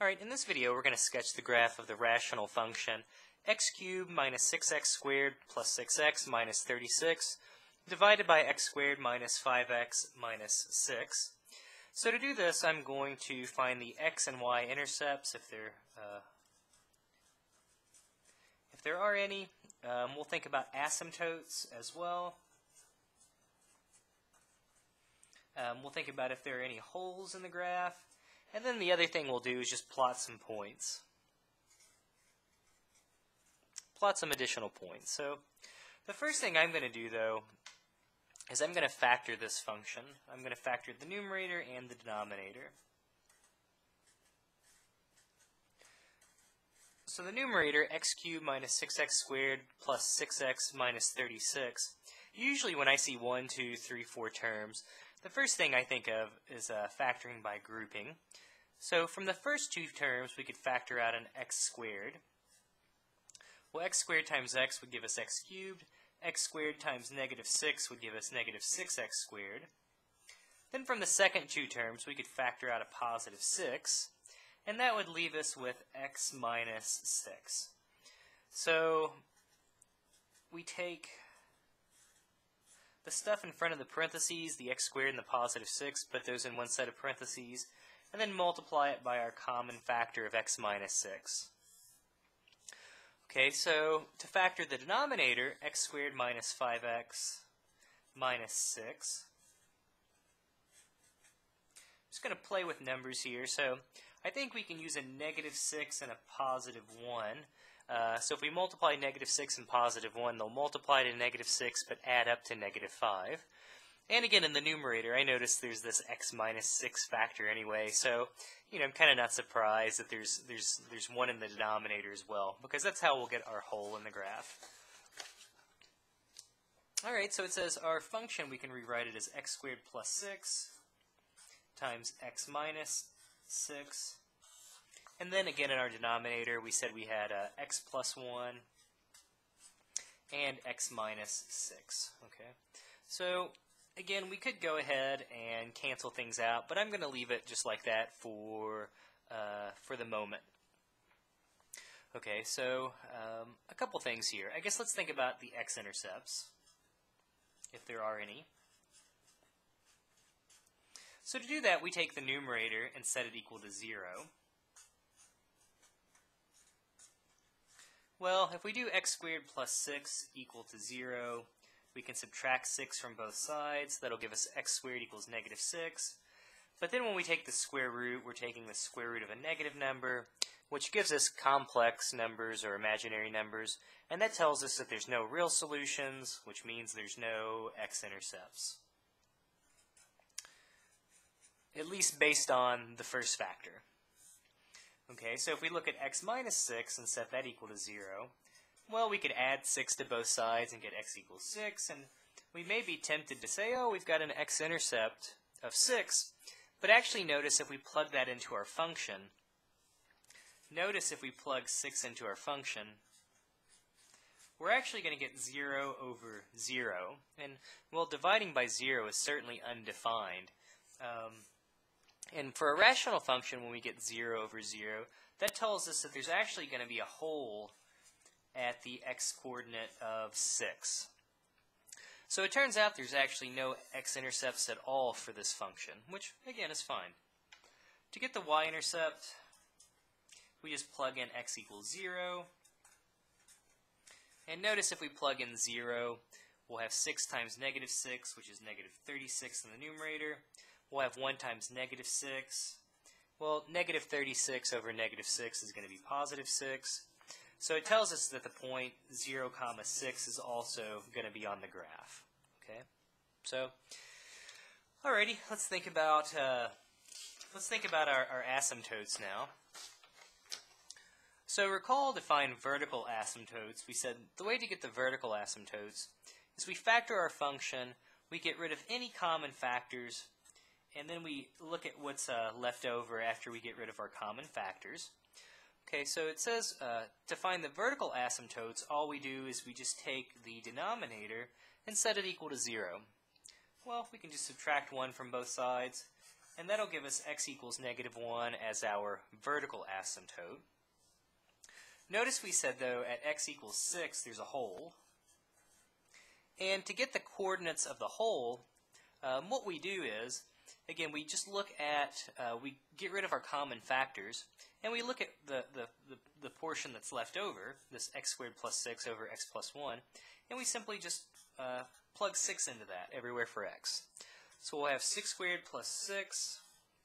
Alright, in this video we're going to sketch the graph of the rational function x cubed minus 6x squared plus 6x minus 36 divided by x squared minus 5x minus 6. So to do this I'm going to find the x and y intercepts if there, uh, if there are any. Um, we'll think about asymptotes as well. Um, we'll think about if there are any holes in the graph. And then the other thing we'll do is just plot some points. Plot some additional points. So the first thing I'm going to do, though, is I'm going to factor this function. I'm going to factor the numerator and the denominator. So the numerator, x cubed minus 6x squared plus 6x minus 36, usually when I see 1, 2, 3, 4 terms, the first thing I think of is uh, factoring by grouping. So from the first two terms, we could factor out an x squared. Well, x squared times x would give us x cubed. x squared times negative 6 would give us negative 6x squared. Then from the second two terms, we could factor out a positive 6, and that would leave us with x minus 6. So we take the stuff in front of the parentheses, the x squared and the positive 6, put those in one set of parentheses, and then multiply it by our common factor of x minus 6. Okay, so to factor the denominator, x squared minus 5x minus 6. I'm just going to play with numbers here. So I think we can use a negative 6 and a positive 1. Uh, so if we multiply negative 6 and positive 1, they'll multiply to negative 6 but add up to negative 5. And again, in the numerator, I notice there's this x minus 6 factor anyway, so, you know, I'm kind of not surprised that there's, there's, there's 1 in the denominator as well, because that's how we'll get our hole in the graph. Alright, so it says our function, we can rewrite it as x squared plus 6 times x minus 6. And then again in our denominator, we said we had uh, x plus 1 and x minus 6. Okay, so again, we could go ahead and cancel things out, but I'm going to leave it just like that for, uh, for the moment. Okay, so um, a couple things here. I guess let's think about the x-intercepts, if there are any. So to do that, we take the numerator and set it equal to 0. Well, if we do x squared plus 6 equal to 0, we can subtract 6 from both sides. That'll give us x squared equals negative 6. But then when we take the square root, we're taking the square root of a negative number, which gives us complex numbers or imaginary numbers. And that tells us that there's no real solutions, which means there's no x-intercepts. At least based on the first factor. Okay, so if we look at x minus 6 and set that equal to 0, well, we could add 6 to both sides and get x equals 6, and we may be tempted to say, oh, we've got an x-intercept of 6, but actually notice if we plug that into our function, notice if we plug 6 into our function, we're actually going to get 0 over 0, and, well, dividing by 0 is certainly undefined. Um, and for a rational function, when we get 0 over 0, that tells us that there's actually going to be a hole at the x-coordinate of 6. So it turns out there's actually no x-intercepts at all for this function, which, again, is fine. To get the y-intercept, we just plug in x equals 0. And notice if we plug in 0, we'll have 6 times negative 6, which is negative 36 in the numerator. We'll have 1 times negative 6. Well, negative 36 over negative 6 is going to be positive 6. So it tells us that the point 0, comma 6 is also going to be on the graph. Okay, so alrighty, let's think about uh, let's think about our, our asymptotes now. So recall to find vertical asymptotes, we said the way to get the vertical asymptotes is we factor our function, we get rid of any common factors, and then we look at what's uh, left over after we get rid of our common factors. Okay, so it says uh, to find the vertical asymptotes, all we do is we just take the denominator and set it equal to 0. Well, we can just subtract 1 from both sides, and that'll give us x equals negative 1 as our vertical asymptote. Notice we said, though, at x equals 6, there's a hole. And to get the coordinates of the hole, um, what we do is, again, we just look at, uh, we get rid of our common factors, and we look at the, the, the, the, portion that's left over, this x squared plus 6 over x plus 1, and we simply just uh, plug 6 into that everywhere for x. So we'll have 6 squared plus 6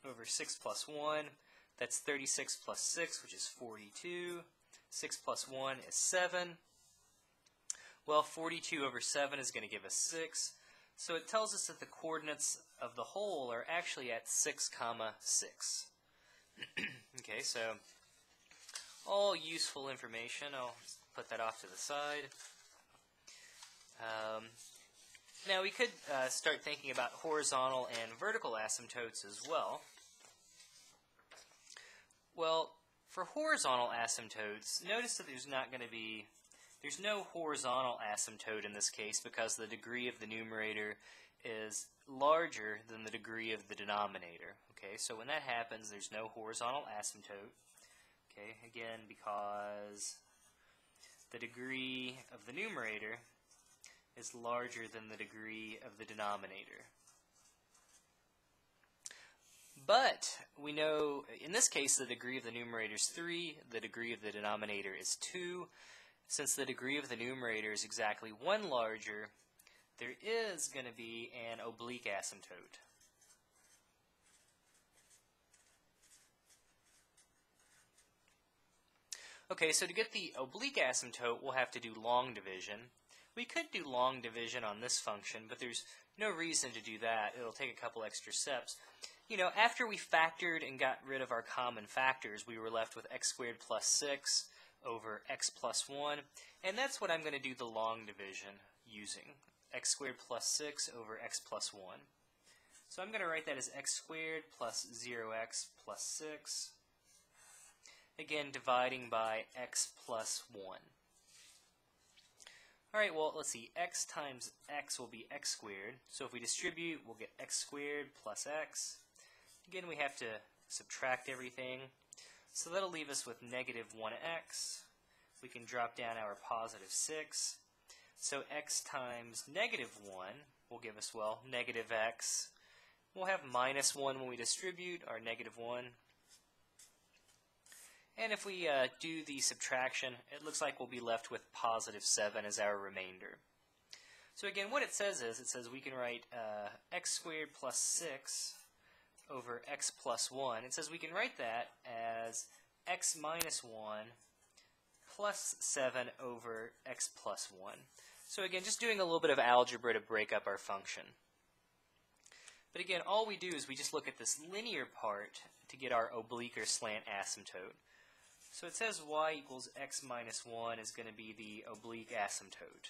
over 6 plus 1. That's 36 plus 6, which is 42. 6 plus 1 is 7. Well, 42 over 7 is going to give us 6. So it tells us that the coordinates of the hole are actually at 6 comma 6. okay, so all useful information. I'll put that off to the side. Um, now we could uh, start thinking about horizontal and vertical asymptotes as well. Well, for horizontal asymptotes, notice that there's not going to be, there's no horizontal asymptote in this case because the degree of the numerator is larger than the degree of the denominator. Okay, so when that happens, there's no horizontal asymptote. Okay, again, because the degree of the numerator is larger than the degree of the denominator. But we know, in this case, the degree of the numerator is 3, the degree of the denominator is 2. Since the degree of the numerator is exactly 1 larger, there is going to be an oblique asymptote. Okay, so to get the oblique asymptote, we'll have to do long division. We could do long division on this function, but there's no reason to do that. It'll take a couple extra steps. You know, after we factored and got rid of our common factors, we were left with x squared plus 6 over x plus 1, and that's what I'm going to do the long division using, x squared plus 6 over x plus 1. So I'm going to write that as x squared plus 0x plus 6, again dividing by x plus 1. Alright, well, let's see. x times x will be x squared. So if we distribute, we'll get x squared plus x. Again, we have to subtract everything. So that'll leave us with negative 1x. We can drop down our positive 6. So x times negative 1 will give us, well, negative x. We'll have minus 1 when we distribute, our negative 1. And if we uh, do the subtraction, it looks like we'll be left with positive 7 as our remainder. So again, what it says is, it says we can write uh, x squared plus 6 over x plus 1. It says we can write that as x minus 1 plus 7 over x plus 1. So again, just doing a little bit of algebra to break up our function. But again, all we do is we just look at this linear part to get our oblique or slant asymptote. So it says y equals x minus 1 is going to be the oblique asymptote.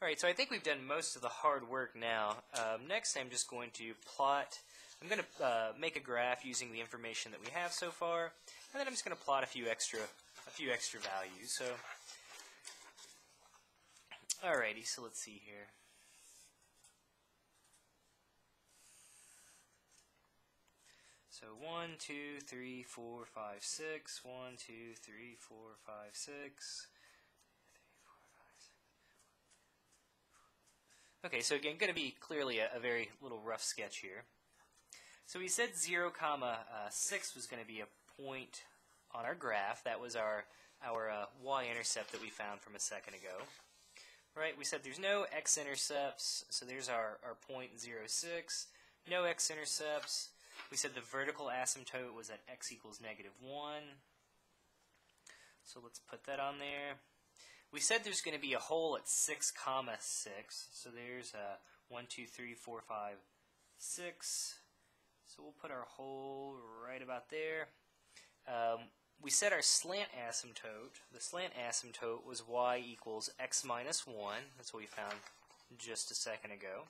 Alright, so I think we've done most of the hard work now. Um, next I'm just going to plot, I'm going to uh, make a graph using the information that we have so far, and then I'm just going to plot a few extra, a few extra values. So, alrighty, so let's see here. So 1, 2, 3, 4, 5, 6. 1, 2, 3, 4, 5, 6. Okay, so again, going to be clearly a, a, very little rough sketch here. So we said 0, comma, uh, 6 was going to be a point on our graph. That was our, our uh, y-intercept that we found from a second ago. Right, we said there's no x-intercepts, so there's our, our point 0, 6. No x-intercepts. We said the vertical asymptote was at x equals negative 1. So let's put that on there. We said there's going to be a hole at 6 comma 6. So there's a 1, 2, 3, 4, 5, 6. So we'll put our hole right about there. Um, we set our slant asymptote. The slant asymptote was y equals x minus 1. That's what we found just a second ago.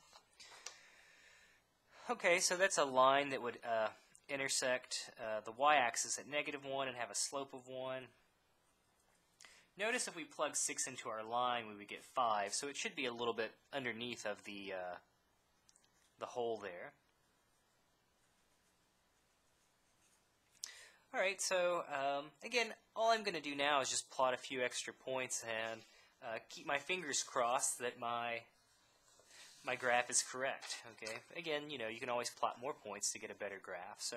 Okay, so that's a line that would uh, intersect uh, the y-axis at negative 1 and have a slope of 1. Notice if we plug 6 into our line, we would get 5, so it should be a little bit underneath of the, uh, the hole there. Alright, so um, again, all I'm going to do now is just plot a few extra points and uh, keep my fingers crossed that my my graph is correct. Okay. Again, you know, you can always plot more points to get a better graph. So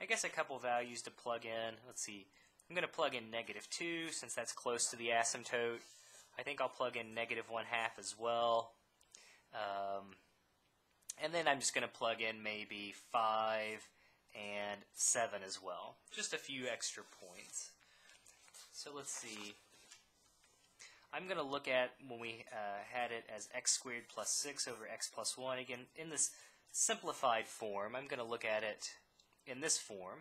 I guess a couple values to plug in. Let's see. I'm going to plug in negative 2 since that's close to the asymptote. I think I'll plug in negative 1 half as well. Um, and then I'm just going to plug in maybe 5 and 7 as well. Just a few extra points. So let's see. I'm going to look at when we uh, had it as x squared plus 6 over x plus 1. Again, in this simplified form, I'm going to look at it in this form.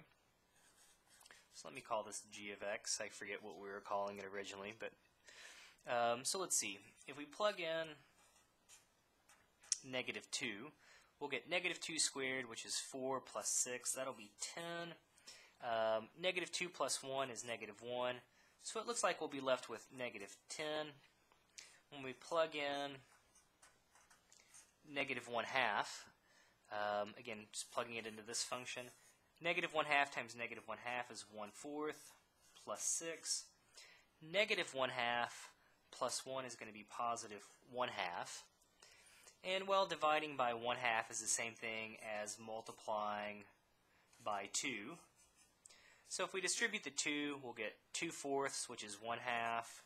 So let me call this g of x. I forget what we were calling it originally, but um, so let's see. If we plug in negative 2, we'll get negative 2 squared, which is 4 plus 6. That'll be 10. Um, negative 2 plus 1 is negative 1. So it looks like we'll be left with negative 10. When we plug in negative 1 half, um, again, just plugging it into this function, negative 1 half times negative 1 half is 1 fourth plus 6. Negative 1 half plus 1 is going to be positive 1 half. And well, dividing by 1 half is the same thing as multiplying by 2. So if we distribute the 2, we'll get 2 fourths, which is 1 half.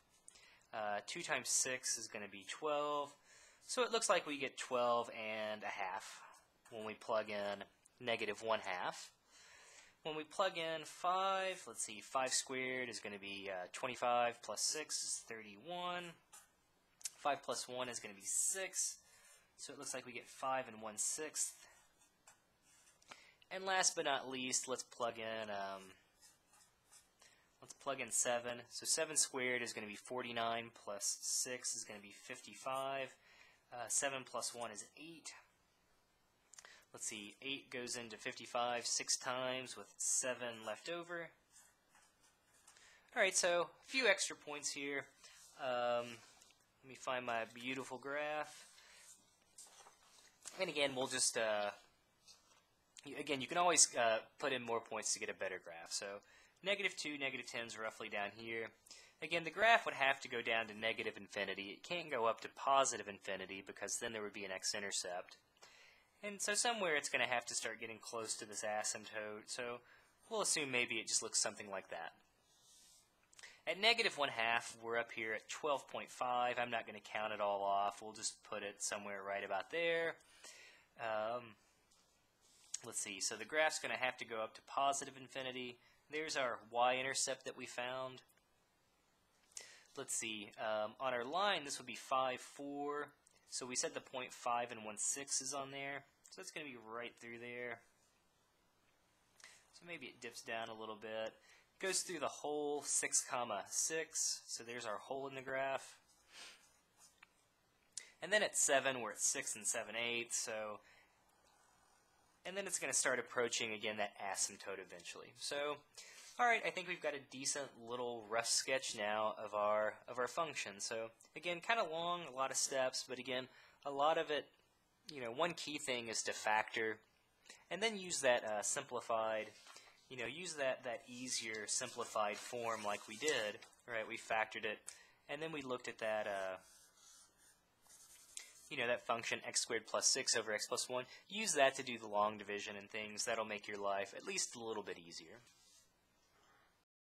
Uh, 2 times 6 is going to be 12. So it looks like we get 12 and a half when we plug in negative 1 half. When we plug in 5, let's see, 5 squared is going to be uh, 25 plus 6 is 31. 5 plus 1 is going to be 6. So it looks like we get 5 and 1 sixth. And last but not least, let's plug in um, Let's plug in 7. So 7 squared is going to be 49 plus 6 is going to be 55. Uh, 7 plus 1 is 8. Let's see, 8 goes into 55 six times with 7 left over. Alright, so a few extra points here. Um, let me find my beautiful graph. And again, we'll just, uh, again, you can always uh, put in more points to get a better graph. So Negative 2, negative 10 is roughly down here. Again, the graph would have to go down to negative infinity. It can't go up to positive infinity because then there would be an x-intercept. And so somewhere it's going to have to start getting close to this asymptote, so we'll assume maybe it just looks something like that. At negative 1 half, we're up here at 12.5. I'm not going to count it all off. We'll just put it somewhere right about there. Um, let's see. So the graph's going to have to go up to positive infinity. There's our y-intercept that we found. Let's see, um, on our line this would be 5, 4. So we said the point 5 and 1 6 is on there. So it's going to be right through there. So maybe it dips down a little bit. Goes through the hole 6 comma 6. So there's our hole in the graph. And then at 7 we're at 6 and 7 8. So and then it's going to start approaching again that asymptote eventually. So, all right, I think we've got a decent little rough sketch now of our of our function. So again, kind of long, a lot of steps, but again, a lot of it, you know, one key thing is to factor, and then use that uh, simplified, you know, use that that easier simplified form like we did. Right, we factored it, and then we looked at that. Uh, you know, that function x squared plus 6 over x plus 1, use that to do the long division and things. That'll make your life at least a little bit easier.